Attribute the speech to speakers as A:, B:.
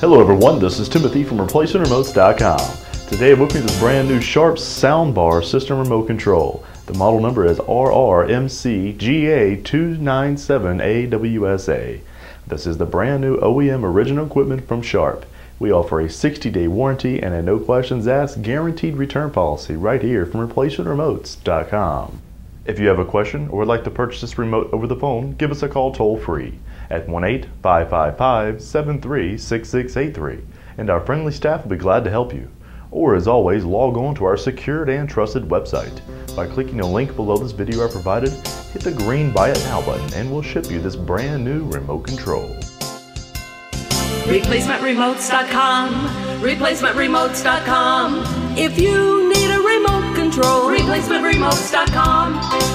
A: Hello everyone, this is Timothy from ReplacementRemotes.com. Today I'm me this brand new Sharp Soundbar System Remote Control. The model number is RRMCGA297AWSA. This is the brand new OEM original equipment from Sharp. We offer a 60-day warranty and a no questions asked guaranteed return policy right here from ReplacementRemotes.com. If you have a question or would like to purchase this remote over the phone, give us a call toll free at 1-855-736683 and our friendly staff will be glad to help you. Or as always, log on to our secured and trusted website. By clicking the link below this video I provided, hit the green Buy It Now button and we'll ship you this brand new remote control.
B: ReplacementRemotes.com. ReplacementRemotes.com. If you need a remote control, ReplacementRemotes.com.